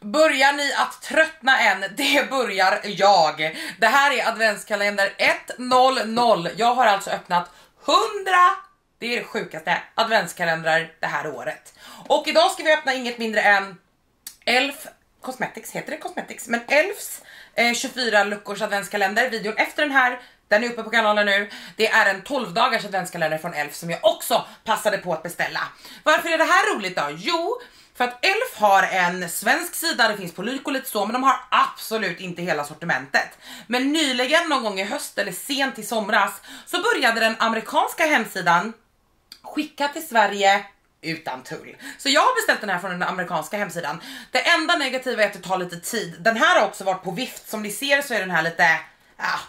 Börjar ni att tröttna än? Det börjar jag. Det här är adventskalender 100. Jag har alltså öppnat 100 det är det sjukaste adventskalendrar det här året. Och idag ska vi öppna inget mindre än Elf Cosmetics, heter det Cosmetics? Men Elfs eh, 24 luckors adventskalender. Videon efter den här den är uppe på kanalen nu. Det är en 12 dagars adventskalender från Elf som jag också passade på att beställa. Varför är det här roligt då? Jo, för att Elf har en svensk sida, det finns på Lyko lite så, men de har absolut inte hela sortimentet. Men nyligen, någon gång i höst eller sent i somras, så började den amerikanska hemsidan skicka till Sverige utan tull. Så jag har beställt den här från den amerikanska hemsidan. Det enda negativa är att det tar lite tid. Den här har också varit på vift, som ni ser så är den här lite, ah,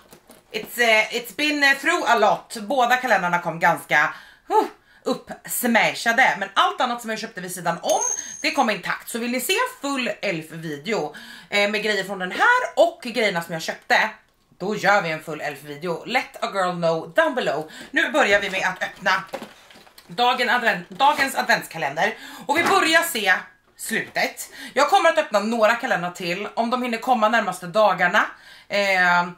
it's, uh, it's been eh, through a lot. Båda kalendrarna kom ganska huh, uppsmashade, men allt annat som jag köpte vid sidan om, det kom intakt. Så vill ni se full elf-video eh, med grejer från den här och grejerna som jag köpte, då gör vi en full elf-video. Let a girl know down below. Nu börjar vi med att öppna dagen advent, dagens adventskalender och vi börjar se slutet. Jag kommer att öppna några kalendrar till om de hinner komma närmaste dagarna. Eh,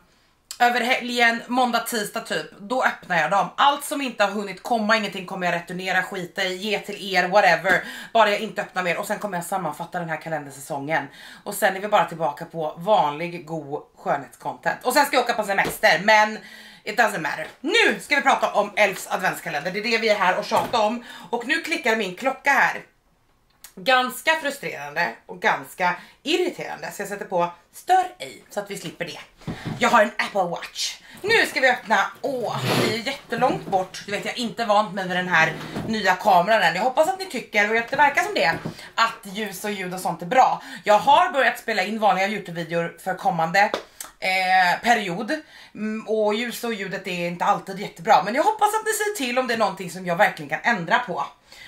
över helgen, måndag, tisdag typ, då öppnar jag dem. Allt som inte har hunnit komma, ingenting kommer jag returnera, skita i, ge till er, whatever. Bara jag inte öppnar mer och sen kommer jag sammanfatta den här kalendersäsongen. Och sen är vi bara tillbaka på vanlig god skönhetscontent. Och sen ska jag åka på semester, men It doesn't matter. Nu ska vi prata om Elfs adventskalender. Det är det vi är här och tjatar om. Och nu klickar min klocka här. Ganska frustrerande och ganska irriterande. Så jag sätter på stör ej så att vi slipper det. Jag har en Apple Watch. Nu ska vi öppna, åh det är jättelångt bort, du vet jag inte vant mig med den här nya kameran än. Jag hoppas att ni tycker, och det verkar som det, att ljus och ljud och sånt är bra. Jag har börjat spela in vanliga Youtube-videor för kommande eh, period mm, och ljus och ljudet är inte alltid jättebra men jag hoppas att ni säger till om det är någonting som jag verkligen kan ändra på.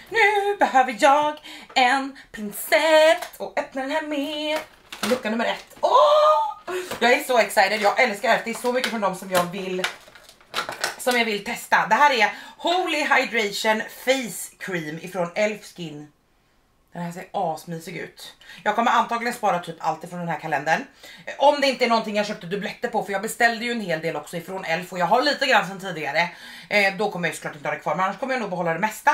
Nu behöver jag en pincett och öppna den här med lucka nummer ett. Åh! Jag är så excited, jag älskar det. Det är så mycket från dem som jag vill som jag vill testa. Det här är Holy Hydration Face Cream ifrån Elf Skin den här ser asmysig ut. Jag kommer antagligen spara typ allt ifrån den här kalendern. Om det inte är någonting jag köpte dubbletter på, för jag beställde ju en hel del också ifrån Elf och jag har lite grann sedan tidigare. Eh, då kommer jag såklart inte ha det kvar, men annars kommer jag nog behålla det mesta.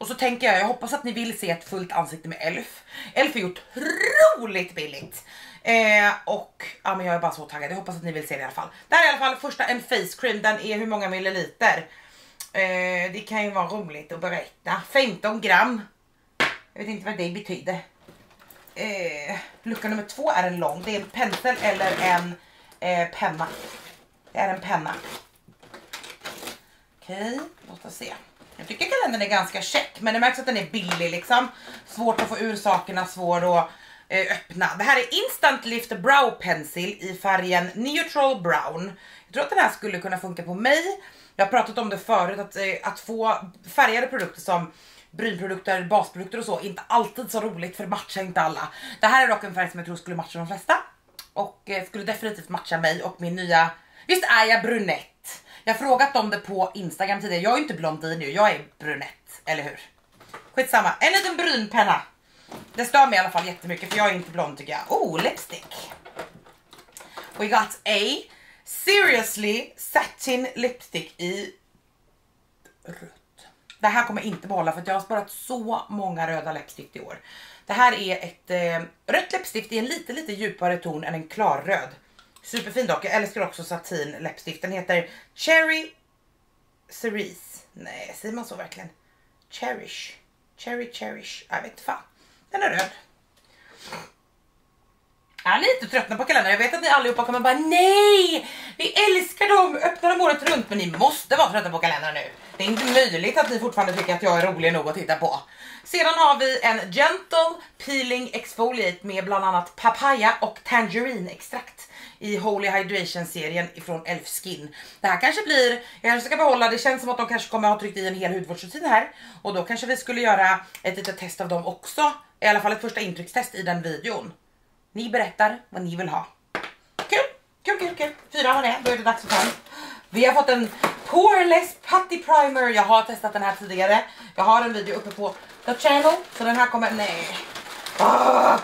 Och så tänker jag, jag hoppas att ni vill se ett fullt ansikte med Elf. Elf är otroligt billigt. Eh, och ja, men jag är bara så taggad, jag hoppas att ni vill se det i alla fall. Det här är i alla fall första en face cream, den är hur många milliliter? Eh, det kan ju vara roligt att berätta. 15 gram. Jag vet inte vad det betyder. Eh, lucka nummer två är en lång. Det är en pensel eller en eh, penna. Det är en penna. Okej, låt oss se. Jag tycker kalendern är ganska check, men det märks att den är billig liksom. Svårt att få ur sakerna, svår att eh, öppna. Det här är Instant Lift Brow Pencil i färgen Neutral Brown. Jag tror att den här skulle kunna funka på mig. Jag har pratat om det förut, att, eh, att få färgade produkter som brynprodukter, basprodukter och så, inte alltid så roligt för det matchar inte alla. Det här är dock en färg som jag tror skulle matcha de flesta och eh, skulle definitivt matcha mig och min nya, visst är jag brunett? Jag har frågat om det på Instagram tidigare, jag är inte blondin nu, jag är brunett, eller hur? Skitsamma, en liten brynpenna. Det stör mig i alla fall jättemycket för jag är inte blond tycker jag. Oh, lipstick. We got a seriously satin lipstick i rött. Det här kommer jag inte behålla för att jag har sparat så många röda läppstift i år. Det här är ett eh, rött läppstift i en lite lite djupare ton än en klarröd. Superfin dock, jag älskar också satin läppstift. Den heter Cherry Cerise. Nej, säger man så verkligen? Cherish. Cherry Cherish. Jag vet fan. Den är röd. Jag är lite tröttna på kalendern. Jag vet att ni allihopa kommer bara nej, vi älskar dem, öppnar dem året runt. Men ni måste vara trötta på kalendern nu. Det är inte möjligt att ni fortfarande tycker att jag är rolig nog att titta på. Sedan har vi en Gentle Peeling Exfoliate med bland annat papaya och tangerine extrakt i Holy Hydration serien ifrån Elf Skin. Det här kanske blir, jag kanske ska behålla, det känns som att de kanske kommer ha tryckt i en hel hudvårdsrutin här och då kanske vi skulle göra ett litet test av dem också, i alla fall ett första intryckstest i den videon. Ni berättar vad ni vill ha. Kul, kul, kul, kul. Fyra har det, då är det dags att ta. Vi har fått en Poreless Putty Primer. Jag har testat den här tidigare. Jag har en video uppe på The Channel. Så den här kommer, nej. Ah.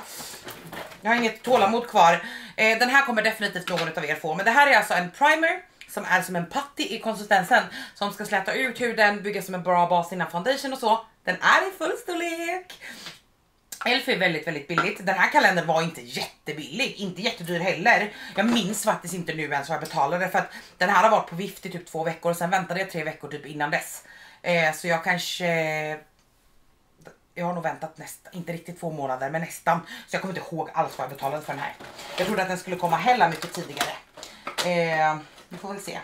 Jag har inget tålamod kvar. Eh, den här kommer definitivt någon av er få, men det här är alltså en primer som är som en putty i konsistensen som ska släta ut huden, bygga som en bra bas innan foundation och så. Den är i full storlek. Elf är väldigt, väldigt billigt. Den här kalendern var inte jättebillig, inte jättedyr heller. Jag minns faktiskt inte nu ens vad jag betalade för att den här har varit på vift i typ två veckor och sen väntade jag tre veckor typ innan dess. Eh, så jag kanske jag har nog väntat nästan, inte riktigt två månader men nästan. Så jag kommer inte ihåg alls vad jag betalade för den här. Jag trodde att den skulle komma hella mycket tidigare. Eh, vi får väl se.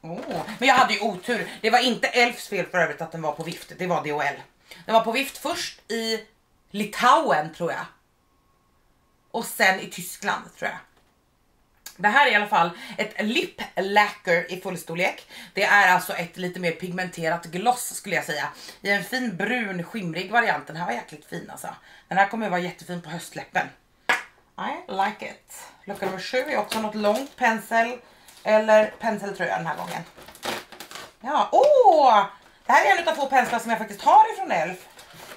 Oh. Men jag hade ju otur. Det var inte Elfs fel för övrigt att den var på vift. Det var DHL. Den var på vift först i Litauen tror jag. Och sen i Tyskland tror jag. Det här är i alla fall ett lip lacquer i fullstorlek. Det är alltså ett lite mer pigmenterat gloss skulle jag säga. I en fin brun skimrig variant. Den här var jäkligt fin alltså. Den här kommer att vara jättefin på höstläppen. I like it. Lucka nummer 7 är också något långt pensel eller penseltröja den här gången. Ja, åh! Oh, det här är en av två penslar som jag faktiskt har ifrån Elf.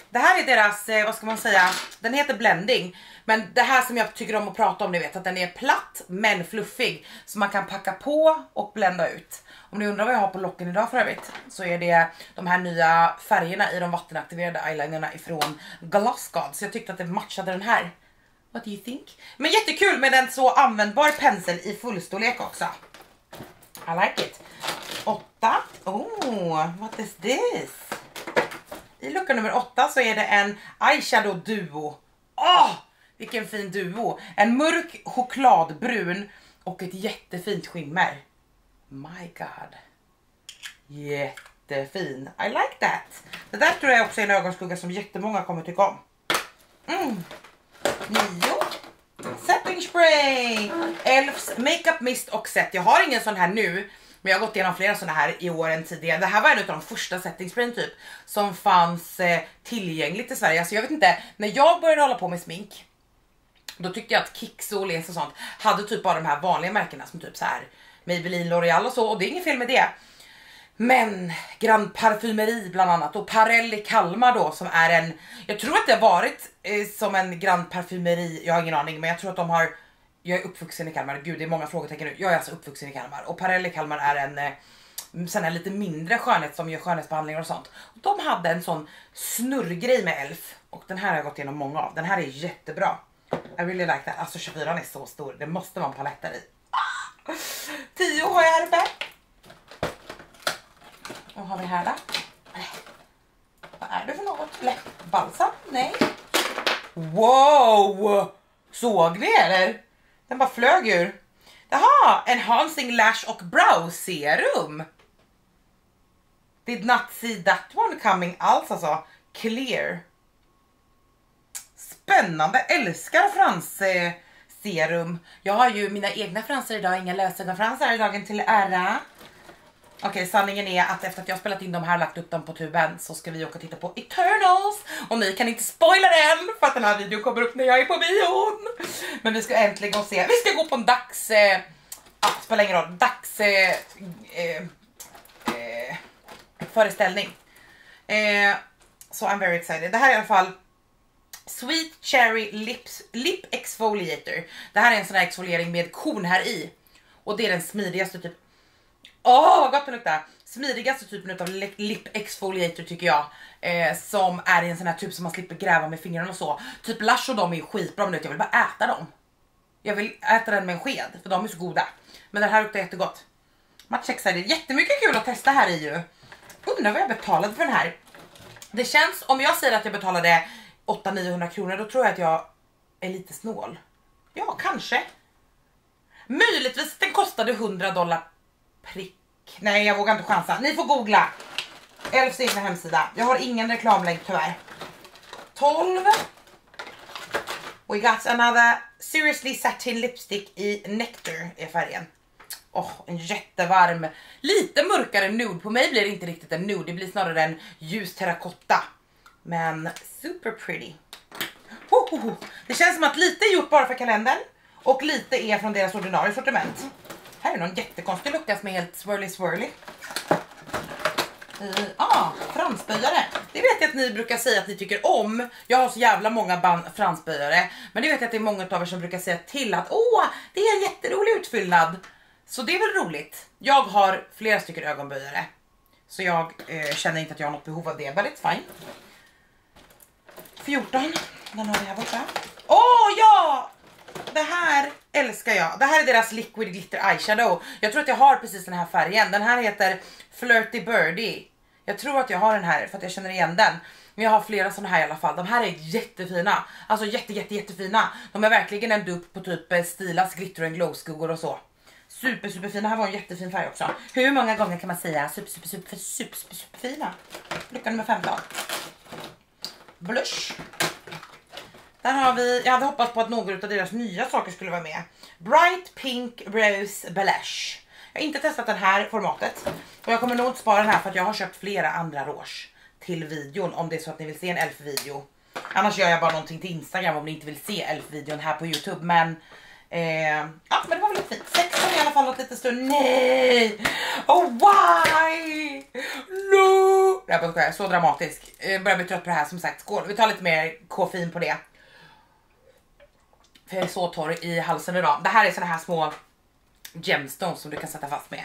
Det här är deras, eh, vad ska man säga, den heter blending. Men det här som jag tycker om att prata om, ni vet att den är platt men fluffig. Så man kan packa på och blända ut. Om ni undrar vad jag har på locken idag för övrigt så är det de här nya färgerna i de vattenaktiverade eyelinerna ifrån Gloss God. Så jag tyckte att det matchade den här. What do you think? Men jättekul med en så användbar pensel i fullstorlek också. I like it. Åtta. Oh, what is this? I lucka nummer åtta så är det en eyeshadow duo. Åh, oh, vilken fin duo. En mörk chokladbrun och ett jättefint skimmer. My god. Jättefin. I like that. Det där tror jag också är en ögonskugga som jättemånga kommer tycka om. Mm. Nio. Setting spray. Elfs makeup mist och set. Jag har ingen sån här nu. Men jag har gått igenom flera sådana här i år än tidigare. Det här var en av de första setting sprayen typ som fanns eh, tillgängligt i Sverige. Alltså jag vet inte, när jag började hålla på med smink då tyckte jag att Kicks och Åhléns och sånt hade typ bara de här vanliga märkena som typ så här Maybelline, L'Oreal och så och det är inget fel med det. Men Grand Parfumeri bland annat och Parelli Kalmar då som är en, jag tror att det har varit eh, som en Grand Parfumeri, jag har ingen aning men jag tror att de har, jag är uppvuxen i Kalmar, gud det är många frågetecken nu, jag är alltså uppvuxen i Kalmar och Parelli Kalmar är en eh, sån här lite mindre skönhet som gör skönhetsbehandlingar och sånt. De hade en sån snurrgrej med Elf och den här har jag gått igenom många av, den här är jättebra. I really like that. Alltså 24 är så stor. Det måste vara paletter i. 10 har jag här uppe. Vad har vi här då? Vad är det för något? Läppbalsam? Nej. Wow! Såg ni eller? Den bara flög ur. Jaha, enhancing lash och brow serum. Did not see that one coming alls alltså. Clear. Spännande, älskar fransserum. Jag har ju mina egna fransar idag, inga lösögonfransar dagen till ära. Okej, okay, sanningen är att efter att jag spelat in de här och lagt upp dem på tuben så ska vi åka och titta på Eternals. Och ni kan inte spoila den för att den här videon kommer upp när jag är på bion. Men vi ska äntligen se, vi ska gå på en dags, eh, ah, spelar ingen roll, dags eh, eh, eh, föreställning. Eh, så so I'm very excited. Det här är i alla fall Sweet Cherry Lips, Lip Exfoliator. Det här är en sån här exfoliering med korn här i. Och det är den smidigaste typ. Åh oh, vad gott den luktar! Smidigaste typen av lip exfoliator tycker jag. Eh, som är i en sån här typ som man slipper gräva med fingrarna och så. Typ Lush och de är skitbra men jag vill bara äta dem. Jag vill äta den med en sked för de är så goda. Men den här luktar jättegott. Much excited. Jättemycket kul att testa här i ju. Undrar vad jag betalade för den här. Det känns, om jag säger att jag betalade 800-900 kronor då tror jag att jag är lite snål. Ja, kanske. Möjligtvis den kostade 100 dollar prick. Nej, jag vågar inte chansa. Ni får googla. Elfs egna hemsida. Jag har ingen reklamlänk tyvärr. 12. We got another seriously satin lipstick i Nectar är färgen. Oh, en jättevarm, lite mörkare nude. På mig blir det inte riktigt en nude, det blir snarare en ljus terrakotta. Men super pretty. Ho, ho, ho. Det känns som att lite är gjort bara för kalendern och lite är från deras ordinarie sortiment. Här är någon jättekonstig lucka som är helt swirly swirly. Uh, ah, fransböjare. Det vet jag att ni brukar säga att ni tycker om. Jag har så jävla många band fransböjare. Men det vet jag att det är många av er som brukar säga till att åh, det är en jätterolig utfyllnad. Så det är väl roligt. Jag har flera stycken ögonböjare. Så jag eh, känner inte att jag har något behov av det, but it's fine. 14, den har vi här borta. Åh oh, ja! Det här älskar jag. Det här är deras liquid glitter eyeshadow. Jag tror att jag har precis den här färgen. Den här heter Flirty Birdie. Jag tror att jag har den här för att jag känner igen den. Men jag har flera sådana här i alla fall. De här är jättefina. Alltså jätte jätte jättefina. De är verkligen en dupp på typ Stilas glitter and glow skuggor och så. Super super fina. Här var en jättefin färg också. Hur många gånger kan man säga super super super super super, super fina? Lucka nummer 15. Blush. Där har vi, jag hade hoppats på att några av deras nya saker skulle vara med. Bright Pink Rose Blush. Jag har inte testat det här formatet och jag kommer nog inte spara den här för att jag har köpt flera andra rouge till videon om det är så att ni vill se en elf-video. Annars gör jag bara någonting till Instagram om ni inte vill se elf-videon här på Youtube. Men, eh, ja, men det var väl fint. 16 i alla fall något lite stund. Nej! Oh why? No! Jag bara skojar, så dramatisk. Jag börjar bli trött på det här som sagt. Skål, vi tar lite mer koffein på det. För jag är så torr i halsen idag. Det här är såna här små gemstones som du kan sätta fast med.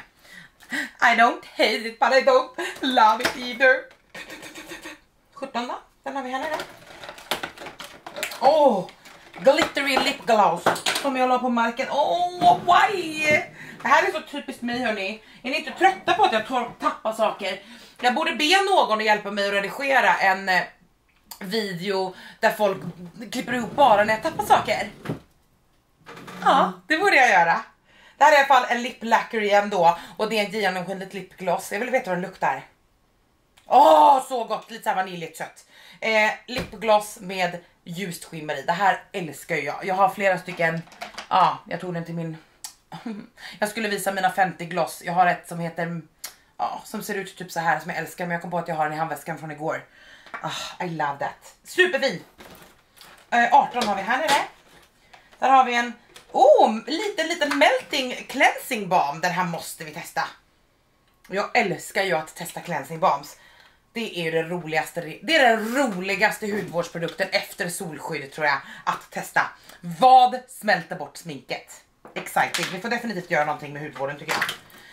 I don't hate it but I don't love it either. 17 då? Den har vi här nere. Åh! Oh, glittery lip gloss som jag la på marken. Åh, oh, why? Det här är så typiskt mig hörni. Är ni inte trötta på att jag tappar saker? Jag borde be någon att hjälpa mig att redigera en eh, video där folk klipper ihop bara när jag tappar saker. Ja, det borde jag göra. Det här är i alla fall en lip lacquer igen då och det är en genomskinligt lipgloss. Jag vill veta vad den luktar. Åh, oh, så gott! Lite såhär vaniljigt sött. Eh, lipgloss med ljust skimmer i. Det här älskar jag. Jag har flera stycken. Ja, ah, jag tog den till min... jag skulle visa mina 50 gloss. Jag har ett som heter... Ja, ah, som ser ut typ så här som jag älskar men jag kom på att jag har den i handväskan från igår. Ah, I love that. Superfin! Eh, 18 har vi här nere. Där har vi en Oh, liten liten melting cleansing balm. Den här måste vi testa. Jag älskar ju att testa cleansing balms. Det är det roligaste, det är den roligaste hudvårdsprodukten efter solskydd tror jag att testa. Vad smälter bort sminket? Exciting, vi får definitivt göra någonting med hudvården tycker jag.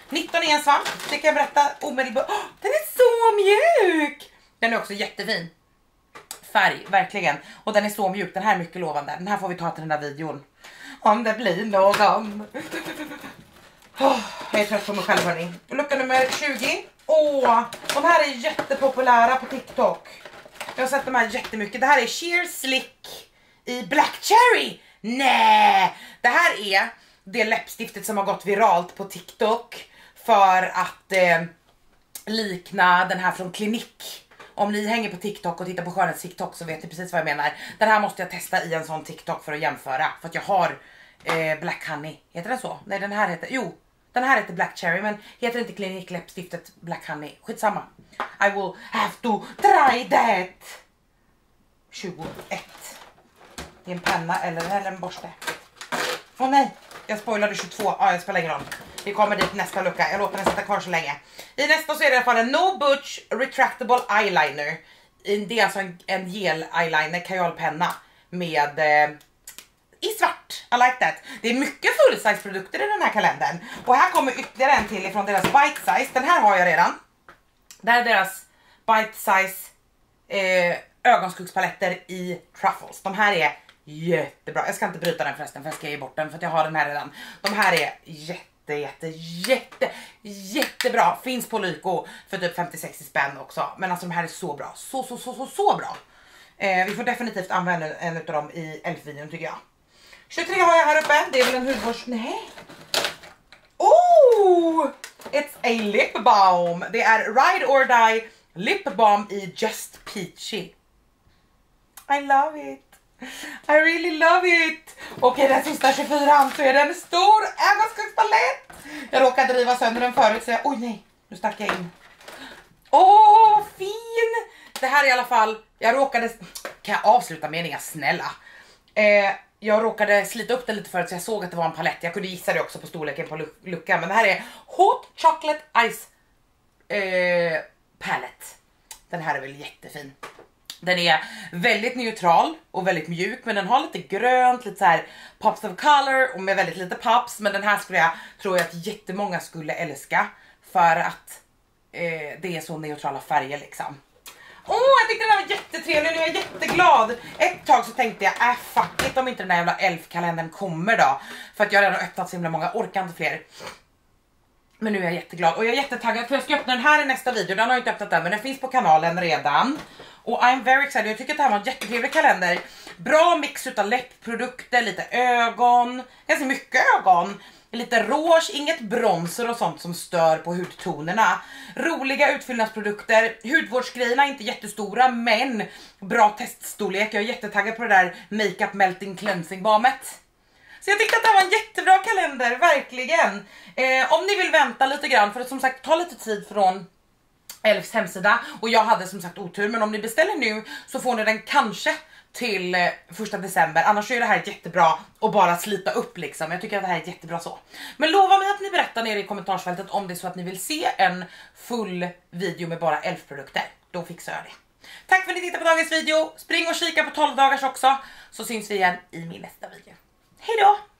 19 är en svamp, det kan jag berätta omedelbart. Oh, den är så mjuk! Den är också jättefin. Färg, verkligen. Och den är så mjuk, den här är mycket lovande. Den här får vi ta till den här videon. Om det blir någon. Oh, jag är trött på mig själv hörni. Lucka nummer 20. Åh, de här är jättepopulära på TikTok. Jag har sett de här jättemycket. Det här är Sheer Slick i Black Cherry. Nej, det här är det läppstiftet som har gått viralt på TikTok för att eh, likna den här från Klinik. Om ni hänger på TikTok och tittar på skönhets TikTok så vet ni precis vad jag menar. Den här måste jag testa i en sån TikTok för att jämföra för att jag har eh, Black Honey. Heter den så? Nej, den här heter, jo, den här heter Black Cherry men heter inte klinikläppstiftet Black Honey? Skitsamma. I will have to try that. 21. Det är en penna eller, eller en borste. Åh oh, nej, jag spoilade 22. Ja, ah, jag spelar ingen roll. Vi kommer dit nästa lucka. Jag låter den sitta kvar så länge. I nästa så är det i alla fall en No Butch Retractable Eyeliner. Det är alltså en, en gel eyeliner, kajalpenna med eh. I like that. Det är mycket full-size produkter i den här kalendern. Och här kommer ytterligare en till ifrån deras bite size. Den här har jag redan. Det här är deras bite size eh, ögonskuggspaletter i truffles. De här är jättebra. Jag ska inte bryta den förresten för jag ska ge bort den för att jag har den här redan. De här är jätte, jätte, jätte, jättebra. Finns på Lyko för typ 50-60 spänn också. Men alltså de här är så bra. Så, så, så, så, så bra. Eh, vi får definitivt använda en av dem i elfvideon tycker jag. 23 har jag här uppe. Det är väl en hudvårds... Nej. Oh! It's a lip balm. Det är Ride or Die lip balm i Just Peachy. I love it. I really love it. Okej, den sista 24 så är det en stor ögonskuggspalett. Jag råkade driva sönder den förut så jag... Oj nej, nu stack jag in. Åh, oh, fin! Det här är i alla fall... Jag råkade... Kan jag avsluta meningen? Snälla. Eh, jag råkade slita upp den lite förut så jag såg att det var en palett. Jag kunde gissa det också på storleken på luckan. Men det här är Hot Chocolate Ice eh, palette. Den här är väl jättefin. Den är väldigt neutral och väldigt mjuk men den har lite grönt, lite så här pops of color och med väldigt lite pops men den här skulle jag tror jag att jättemånga skulle älska för att eh, det är så neutrala färger liksom. Åh, oh, jag tyckte den var jättetrevlig, nu är jag jätteglad. Ett tag så tänkte jag, äh fuck it om inte den där jävla elfkalendern kommer då. För att jag har redan öppnat så himla många, orkar inte fler. Men nu är jag jätteglad och jag är jättetaggad för jag ska öppna den här i nästa video. Den har jag inte öppnat än men den finns på kanalen redan. Och I'm very excited, jag tycker att det här var en jättetrevlig kalender. Bra mix utav läppprodukter, lite ögon, ganska mycket ögon. Lite rouge, inget bronzer och sånt som stör på hudtonerna. Roliga utfyllnadsprodukter, hudvårdsgrejerna är inte jättestora men bra teststorlek. Jag är jättetaggad på det där Makeup Melting Cleansing Balmet. Så jag tyckte att det här var en jättebra kalender, verkligen. Eh, om ni vill vänta lite grann, för att som sagt ta lite tid från Elfs hemsida och jag hade som sagt otur men om ni beställer nu så får ni den kanske till eh, första december annars är det här jättebra att bara slita upp liksom. Jag tycker att det här är jättebra så. Men lova mig att ni berättar nere i kommentarsfältet om det är så att ni vill se en full video med bara elfprodukter. Då fixar jag det. Tack för att ni tittade på dagens video. Spring och kika på 12 dagars också så syns vi igen i min nästa video. Hejdå!